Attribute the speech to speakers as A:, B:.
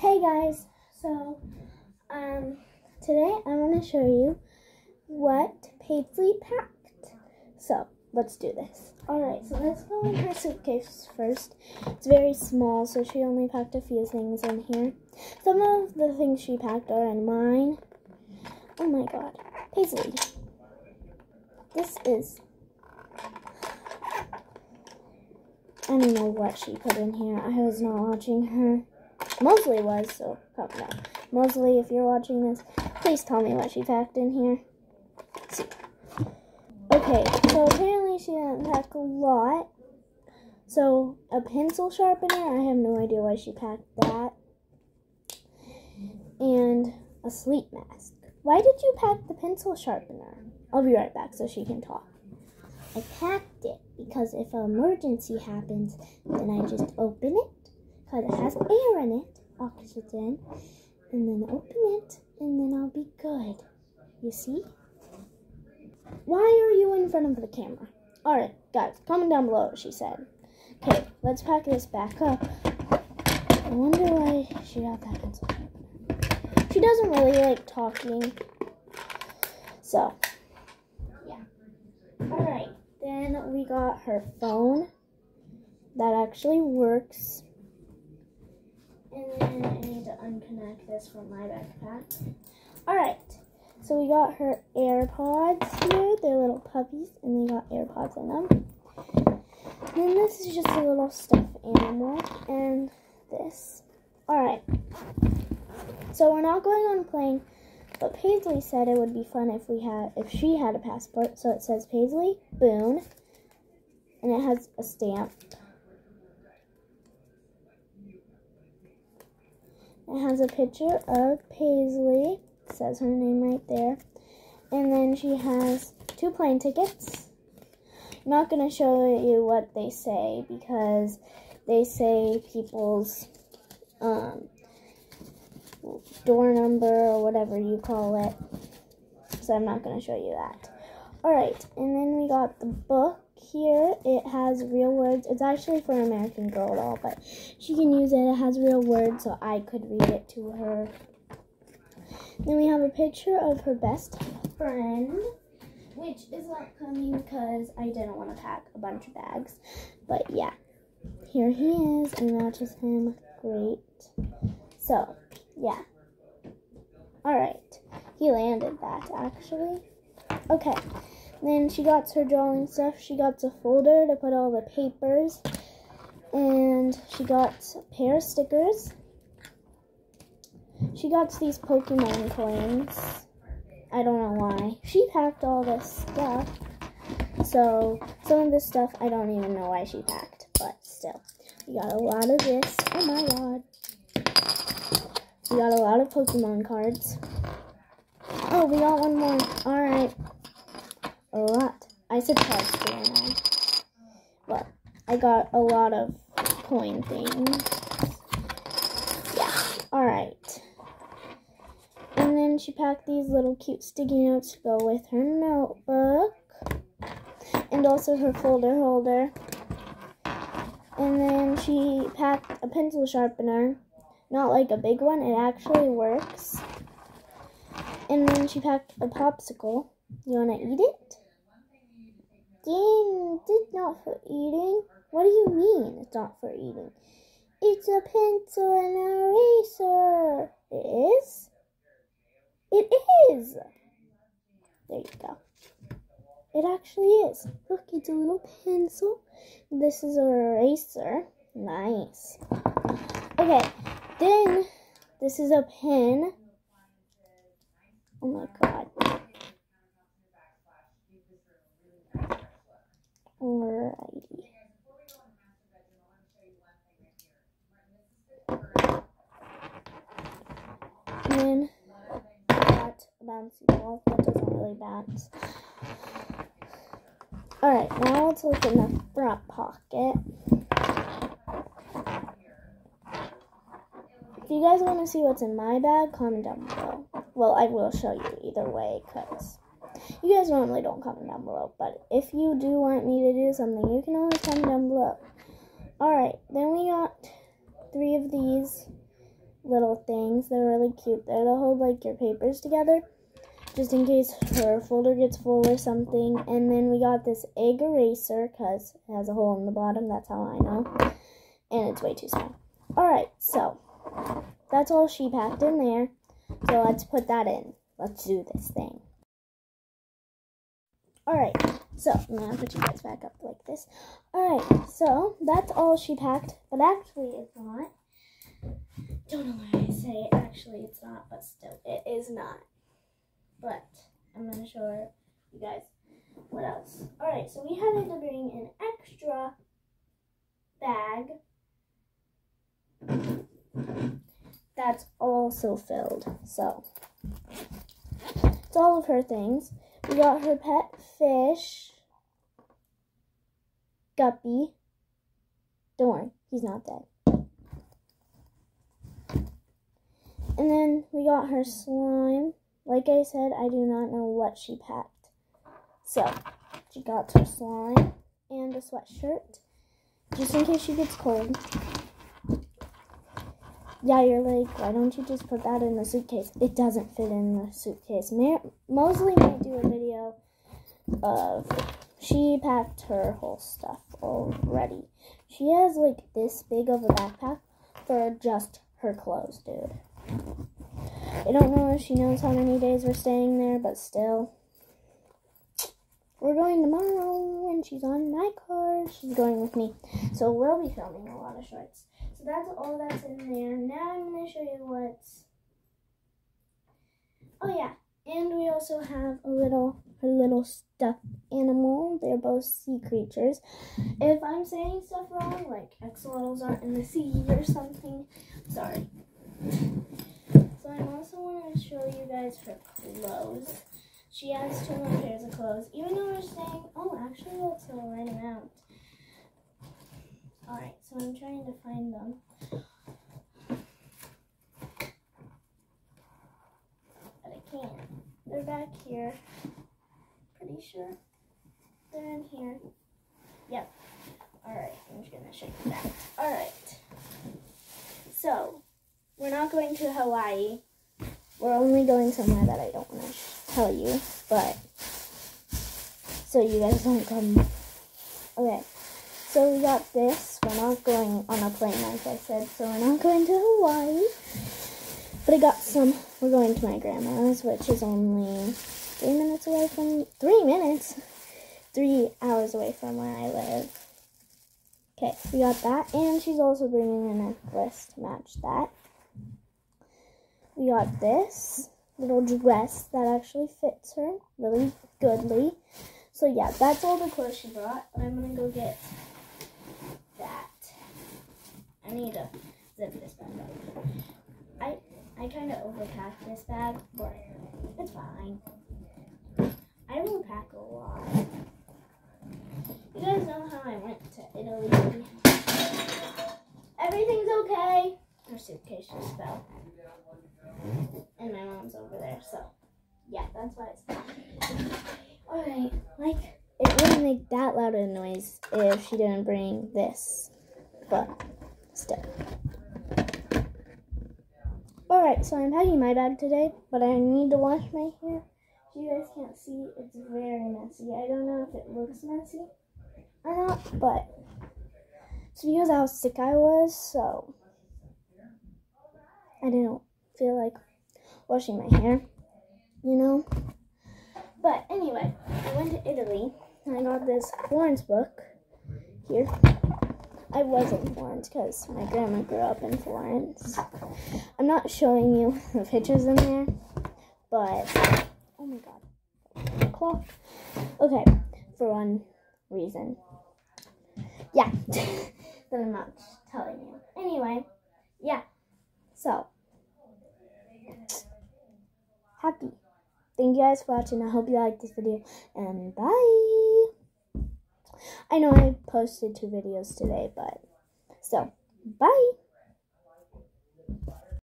A: Hey guys, so um, today I want to show you what Paisley packed. So let's do this. Alright, so let's go in her suitcase first. It's very small, so she only packed a few things in here. Some of the things she packed are in mine. Oh my god. Paisley. This is I don't know what she put in here. I was not watching her. Mosley was, so probably not. Mosley, if you're watching this, please tell me what she packed in here. Okay, so apparently she didn't pack a lot. So, a pencil sharpener, I have no idea why she packed that. And a sleep mask. Why did you pack the pencil sharpener? I'll be right back so she can talk. I packed it because if an emergency happens, then I just open it because it has air in it, oxygen, and then open it, and then I'll be good. You see? Why are you in front of the camera? Alright, guys, comment down below, she said. Okay, let's pack this back up. I wonder why she got that pencil. She doesn't really like talking. So, yeah. Alright. Then we got her phone that actually works. And then I need to unconnect this from my backpack. Alright, so we got her AirPods here. They're little puppies and they got AirPods in them. Then this is just a little stuffed animal and this. Alright, so we're not going on a plane but Paisley said it would be fun if we had if she had a passport. So it says Paisley Boone, and it has a stamp. It has a picture of Paisley. It says her name right there. And then she has two plane tickets. I'm not going to show you what they say because they say people's um, door number or whatever you call it. So I'm not going to show you that. Alright, and then we got the book here. It has real words. It's actually for American Girl doll, but she can use it. It has real words, so I could read it to her. Then we have a picture of her best friend, which is not coming because I didn't want to pack a bunch of bags. But yeah, here he is, and matches him great. So, yeah. Alright. He landed that, actually. Okay. Then she got her drawing stuff. She got a folder to put all the papers. And she got a pair of stickers. She got these Pokemon coins. I don't know why. She packed all this stuff. So, some of this stuff I don't even know why she packed. But still. We got a lot of this. Oh my god. We got a lot of Pokemon cards. Oh, we got one more. Alright. A lot. I cards, didn't I? Well, I got a lot of coin things. Yeah. Alright. And then she packed these little cute sticky notes to go with her notebook. And also her folder holder. And then she packed a pencil sharpener not like a big one. It actually works. And then she packed a popsicle. You want to eat it? Dang, it's not for eating. What do you mean it's not for eating? It's a pencil and eraser. It is? It is. There you go. It actually is. Look, it's a little pencil. This is an eraser. Nice. Okay, then, this is a pen. Oh my god. Alrighty. And then, got a bouncy ball. That doesn't really bounce. Alright, now let's look in the front pocket. If you guys want to see what's in my bag, comment down below. Well, I will show you either way, because you guys normally don't comment down below. But if you do want me to do something, you can always comment down below. Alright, then we got three of these. little things. They're really cute. They're to hold like your papers together, just in case her folder gets full or something. And then we got this egg eraser because it has a hole in the bottom. That's how I know. And it's way too small. Alright, so that's all she packed in there. So let's put that in. Let's do this thing. Alright, so I'm gonna put you guys back up like this. Alright, so that's all she packed, but actually it's not. Don't know why I say it. Actually, it's not, but still, it is not. But I'm gonna show you guys what else. Alright, so we had to bring an extra bag that's also filled. So, it's all of her things. We got her pet fish, Guppy. Don't worry, he's not dead. And then we got her slime. Like I said, I do not know what she packed. So, she got her slime and a sweatshirt, just in case she gets cold yeah, you're like, why don't you just put that in the suitcase? It doesn't fit in the suitcase. Mar- Mosley might do a video of she packed her whole stuff already. She has like this big of a backpack for just her clothes, dude. I don't know if she knows how many days we're staying there, but still. We're going tomorrow, and she's on my car. She's going with me. So we'll be filming a lot of shorts. So that's all that's in there. Now I'm going to show you what's... Oh yeah, and we also have a little, a little stuffed animal. They're both sea creatures. If I'm saying stuff wrong, like axolotls aren't in the sea or something, sorry. So I also want to show you guys her clothes. She has two more pairs of clothes, even though we're saying, oh, actually that's the right amount. Alright, so I'm trying to find them. But I can't. They're back here. Pretty sure. They're in here. Yep. Alright, I'm just gonna you that. Alright. So, we're not going to Hawaii. We're only going somewhere that I don't want to tell you, but so you guys don't come. Okay. So we got this. We're not going on a plane, like I said. So we're not going to Hawaii. But I got some. We're going to my grandma's, which is only three minutes away from. Three minutes? Three hours away from where I live. Okay, we got that. And she's also bringing in a necklace to match that. We got this little dress that actually fits her really goodly. So yeah, that's all the clothes she brought. I'm gonna go get that. I need to zip this bag up. I I kind of overpacked this bag, but it's fine. I overpack a lot. You guys know how I went to Italy. Everything's okay. Our suitcase just fell. And my mom's so yeah, that's why it's Alright, like it wouldn't make that loud a noise if she didn't bring this. But still. Alright, so I'm packing my bag today, but I need to wash my hair. If You guys can't see, it's very messy. I don't know if it looks messy or not, but it's because how sick I was, so I didn't feel like washing my hair, you know? But anyway, I went to Italy and I got this Florence book here. I was in Florence because my grandma grew up in Florence. I'm not showing you the pictures in there, but oh my god, clock. Okay, for one reason. Yeah, that I'm not telling you. Anyway, yeah. So, happy. Thank you guys for watching. I hope you liked this video. And bye. I know I posted two videos today, but so bye.